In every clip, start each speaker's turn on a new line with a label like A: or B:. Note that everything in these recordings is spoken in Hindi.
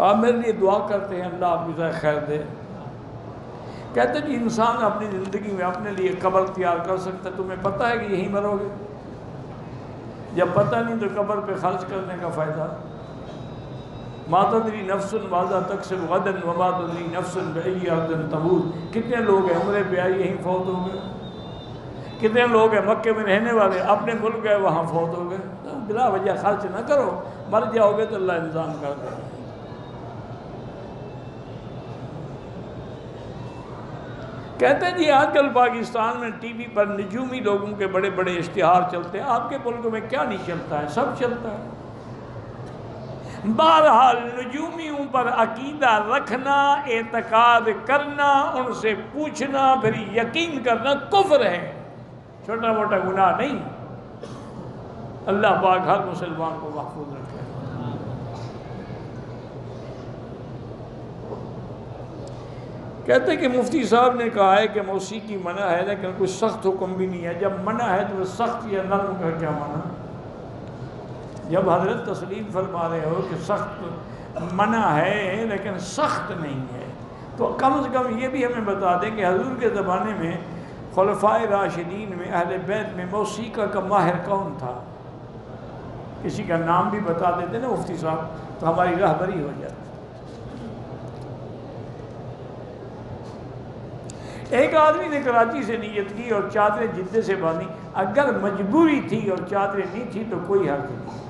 A: आप मेरे लिए दुआ करते हैं, अल्लाह आपकी तरह खैर दे। कहते जी इंसान अपनी ज़िंदगी में अपने लिए कब्र तैयार कर सकता है, तुम्हें पता है कि यहीं मरोगे। जब पता नहीं तो कब्र पे खर्च करने का फ़ायदा। मातदरी नफसन वाजा तक वदन वमातदरी नफसन बन तबूर कितने लोग हैं उम्र पे आई यहीं फौत हो गए। कितने लोग हैं मक्के में रहने वाले, अपने मुल्क गए, वहाँ फौत हो गए। तो बिला वजह खर्च ना करो, मर जाओगे तो अल्लाह इंतज़ाम कर देगा। कहते हैं जी, आजकल पाकिस्तान में टीवी पर निजूमी लोगों के बड़े बड़े इश्तहार चलते हैं। आपके मुल्क में क्या नहीं चलता है? सब चलता है। बहरहाल, नजूमियों पर अकीदा रखना, एतकाद करना, उनसे पूछना, फिर यकीन करना कुफ्र है। छोटा मोटा गुनाह नहीं। अल्लाह पाक हर मुसलमान को महफूज रखे। कहते कि मुफ्ती साहब ने कहा है कि मौसीकी मना है, लेकिन कोई सख्त हुक्म भी नहीं है। जब मना है तो सख्त या नर्म का क्या माना? जब हज़रत तस्लीम फरमा रहे हो कि सख्त मना है, लेकिन सख्त नहीं है तो कम से कम ये भी हमें बता दें कि हजूर के ज़माने में खलफाए राशिदीन में, अहल बैत में मौसीका का माहिर कौन था? किसी का नाम भी बता देते ना मुफ्ती साहब तो हमारी रहबरी हो जाती। एक आदमी ने कराची से नीयत की और चादरें जिद्दे से बांधी। अगर मजबूरी थी और चादरें नहीं थी तो कोई हर्ज नहीं।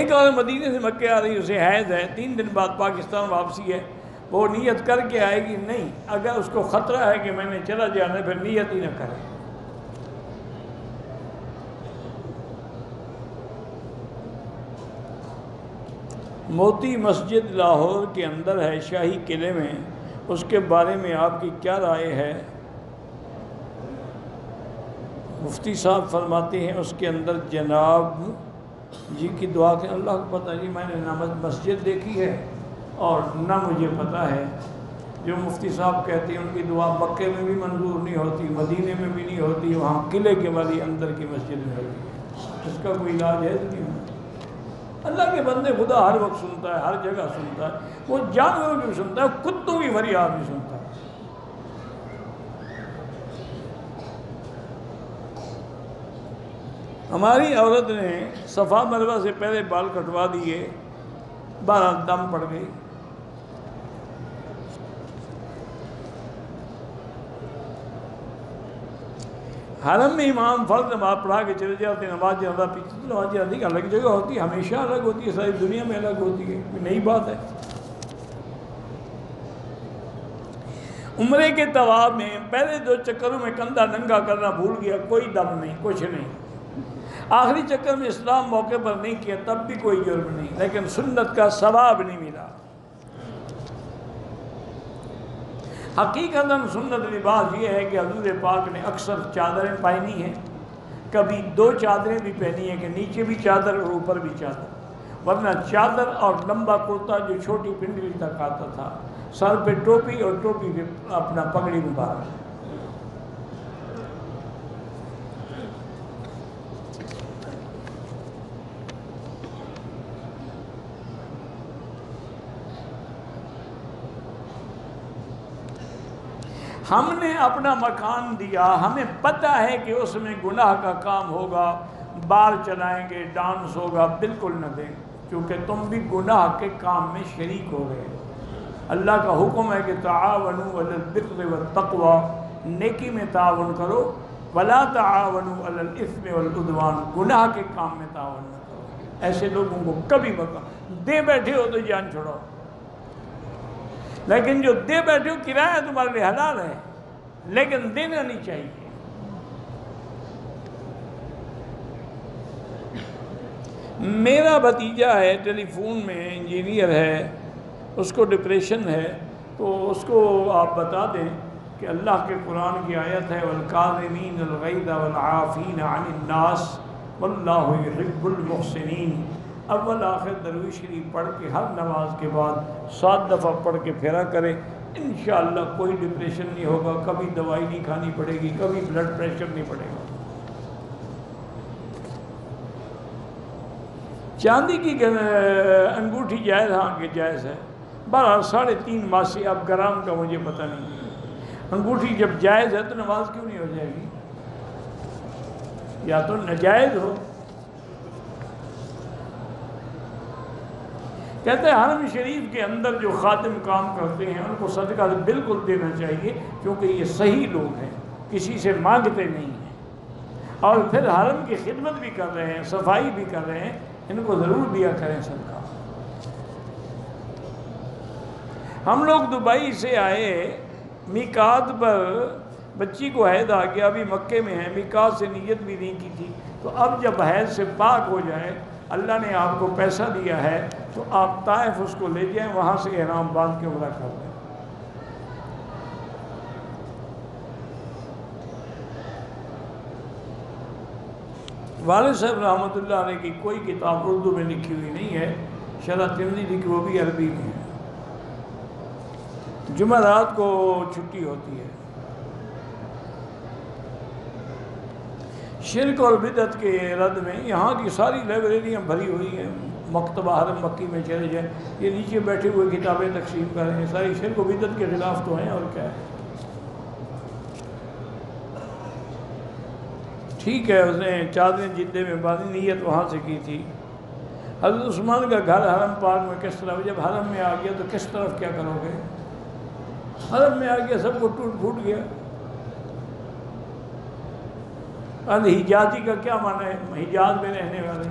A: एक आदमी मदीने से मक्के आ रही, उसे हैज़ है। तीन दिन बाद पाकिस्तान वापसी है। वो नीयत करके आएगी, नहीं, अगर उसको ख़तरा है कि मैंने चला जाना फिर नीयत ही ना करे। मोती मस्जिद लाहौर के अंदर है, शाही किले में। उसके बारे में आपकी क्या राय है? मुफ्ती साहब फरमाते हैं, उसके अंदर जनाब जी की दुआ के अल्लाह को पता जी, मैंने ना मस्जिद देखी है और ना मुझे पता है। जो मुफ्ती साहब कहते हैं, उनकी दुआ मक्के में भी मंजूर नहीं होती, मदीने में भी नहीं होती, वहाँ किले के वाली अंदर की मस्जिद में होती है। इसका कोई इलाज है नहीं अल्लाह के बंदे खुदा हर वक्त सुनता है, हर जगह सुनता है। वो जानवरों की भी सुनता है, कुत्तों की फरियाद भी सुनता है। हमारी औरत ने सफ़ा मरवा से पहले बाल कटवा दिए बारह दम पड़ गई हरम में इमाम फर्द नमाज़ पढ़ा के चले जाते नमाज़ ज़्यादा पीछे नमाज़ ज़्यादा की अलग जगह होती है, हमेशा अलग होती है, सारी दुनिया में अलग होती है कोई नई बात है। उम्र के तवाब में पहले दो चक्करों में कंधा नंगा करना भूल गया, कोई दम नहीं, कुछ नहीं। आखिरी चक्कर में इस्लाम मौके पर नहीं किया, तब भी कोई जुर्म नहीं, लेकिन सुन्नत का सवाब नहीं मिला। हकीकत सुन्नत लिबास ये है कि हजूर पाक ने अक्सर चादरें पहनी हैं। कभी दो चादरें भी पहनी हैं कि नीचे भी चादर और ऊपर भी चादर। वरना चादर और लंबा कुर्ता जो छोटी पिंडली तक आता था, सर पे टोपी और टोपी पे अपना पगड़ी मुबारक। हमने अपना मकान दिया। हमें पता है कि उसमें गुनाह का काम होगा। बाल चलाएँगे डांस होगा। बिल्कुल न दें, क्योंकि तुम भी गुनाह के काम में शरीक हो गए। अल्लाह का हुक्म है कि तावनु व तकवा। नेकी में तावन करो। वला तावनु वलुदवान गुनाह के काम में तावन न करो। ऐसे लोगों को कभी बका दे बैठे हो तो जान छोड़ो। लेकिन जो दे बैठे हो, किराया तुम्हारे लिए हलाल है। लेकिन देना नहीं चाहिए। मेरा भतीजा है, टेलीफोन में इंजीनियर है, उसको डिप्रेशन है तो उसको आप बता दें कि अल्लाह के कुरान की आयत है वलकामीन वलआफ़ीन अनिन्नास वल्लाहुबुलमहसिन अव्वल आखिर दरवी शरीफ पढ़ के हर नमाज़ के बाद सात दफ़ा पढ़ के फेरा करें। इन कोई डिप्रेशन नहीं होगा, कभी दवाई नहीं खानी पड़ेगी, कभी ब्लड प्रेशर नहीं पड़ेगा। चांदी की अंगूठी जायज़ हाँ कि जायज़ है। बारह साढ़े तीन माह से अब ग्राम का मुझे पता नहीं। अंगूठी जब जायज़ है तो नमाज़ क्यों नहीं हो जाएगी? या तो नजायज़ हो कहते हैं, हरम शरीफ के अंदर जो खातिम काम करते हैं, उनको सदका बिल्कुल देना चाहिए, क्योंकि ये सही लोग हैं, किसी से मांगते नहीं हैं। और फिर हरम की खिदमत भी कर रहे हैं, सफ़ाई भी कर रहे हैं, इनको ज़रूर दिया करें सदका। हम लोग दुबई से आए मिकात पर बच्ची को हैद आ गया, अभी मक्के में है मिकात से नीयत भी नहीं की थी तो अब जब हैद से पाक हो जाए अल्लाह ने आपको पैसा दिया है तो आप ताइफ उसको ले जाएँ, वहाँ से इनाम बाँध के उमरा कर दें। वाल साहब रहमत की कोई किताब उर्दू में लिखी हुई नहीं है शरा तिमदी लिखी वो भी अरबी में है। जुमेरात को छुट्टी होती है। शिरक और बिदत के रद में, यहाँ की सारी लाइब्रेरियाँ भरी हुई हैं। मकतबा हरम मक्की में चले जाए। ये नीचे बैठे हुए किताबें तकसीम कर रहे हैं सारी शिरक और बिदत के ख़िलाफ़ तो हैं और क्या है? ठीक है, उसने चादरें जिद्दे में बांधी, नीयत वहाँ से की थी। हज़रत उस्मान का घर हरम पार्क में किस तरफ़, जब हरम में आ गया तो किस तरफ़ क्या करोगे? हरम में आ गया सबको टूट फूट गया। हिजाजी का क्या माना है? हिजाज में रहने वाले।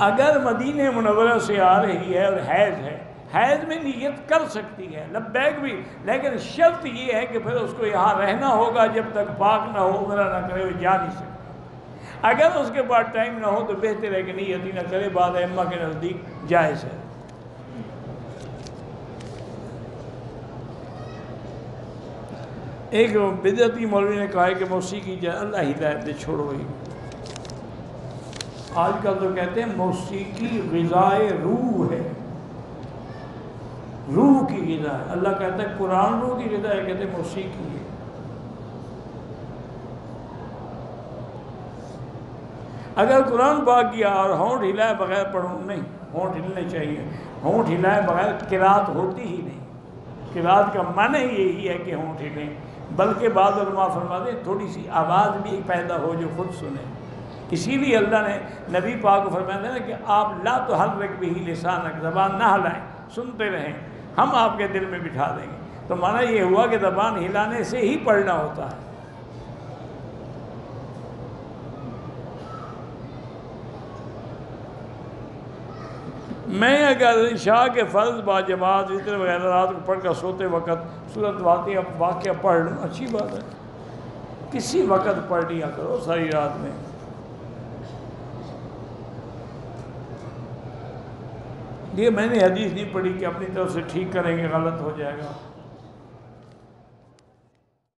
A: अगर मदीने मुनवरा से आ रही है और हैज़ है, हैज़ में नीयत कर सकती है, लब्बैक भी। लेकिन शर्त ये है कि फिर उसको यहाँ रहना होगा, जब तक पाक ना हो, उमरा ना करे, वो जा नहीं सकता। अगर उसके पास टाइम ना हो तो बेहतर है कि नीयत ही ना करे, बाद अम्मा के नज़दीक जायज़ है। एक बिदती मौलवी ने कहा है कि मौसीकी जाए अल्लाह हिदायत दे छोड़ो ही। आजकल तो कहते हैं मौसीकी गज़ाए रूह है। रूह की गज़ा है अल्लाह कहता है, कुरान रूह की गज़ा है कहते मौसीकी है। अगर कुरान पाक किया और होंठ हिलाए बगैर पढ़ो, नहीं, होंठ हिलने चाहिए। होंठ हिलाए बगैर किरात होती ही नहीं। किरात का मन ही यही है कि होंठ हिलें। बल्कि बाद फरमा दें थोड़ी सी आवाज़ भी पैदा हो जो खुद सुने। इसीलिए अल्लाह ने, नबी पाक को फरमाया ना कि आप ला तो हल रख भी लिसान ज़बान ना हलाएँ, सुनते रहें, हम आपके दिल में बिठा देंगे। तो माना ये हुआ कि ज़बान हिलाने से ही पढ़ना होता है। मैं अगर शाह के फ़र्ज़ बाजमात इतने वगैरह रात को पढ़ कर सोते वक्त सूरत वाक़ वाक़ पढ़ लूँ, अच्छी बात है। किसी वक्त पढ़ लिया करो सारी रात में। ये मैंने हदीस नहीं पढ़ी कि अपनी तरफ़ से ठीक करेंगे, गलत हो जाएगा।